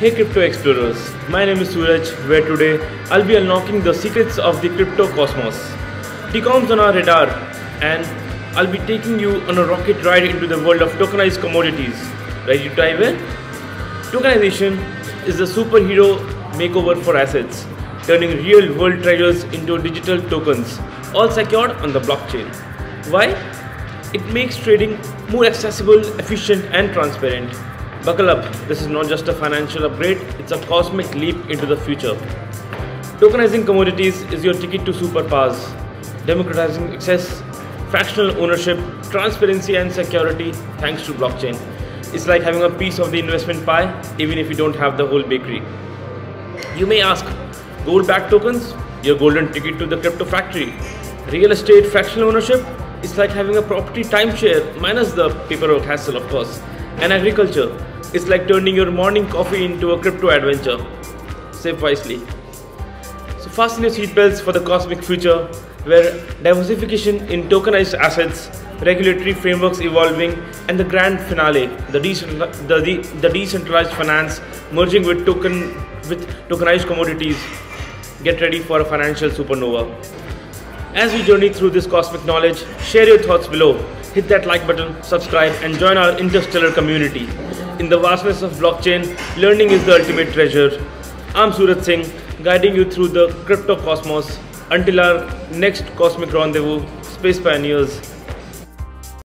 Hey crypto explorers, my name is Suraj where today I'll be unlocking the secrets of the crypto cosmos. DComm's on our radar and I'll be taking you on a rocket ride into the world of tokenized commodities. Ready to dive in? Tokenization is the superhero makeover for assets, turning real world treasures into digital tokens, all secured on the blockchain. Why? It makes trading more accessible, efficient, and transparent. Buckle up, this is not just a financial upgrade, it's a cosmic leap into the future. Tokenizing commodities is your ticket to superpowers, democratizing access, fractional ownership, transparency, and security thanks to blockchain. It's like having a piece of the investment pie, even if you don't have the whole bakery. You may ask, gold backed tokens? Your golden ticket to the crypto factory. Real estate fractional ownership? It's like having a property timeshare, minus the paperwork hassle, of course. And agriculture? It's like turning your morning coffee into a crypto adventure. Save wisely. So fasten your seatbelts for the cosmic future where diversification in tokenized assets, regulatory frameworks evolving, and the grand finale, the, the, the, the decentralized finance merging with token with tokenized commodities. Get ready for a financial supernova. As we journey through this cosmic knowledge, share your thoughts below. Hit that like button, subscribe, and join our interstellar community. In the vastness of blockchain, learning is the ultimate treasure. I'm Suraj Singh, guiding you through the crypto cosmos until our next cosmic rendezvous, Space Pioneers.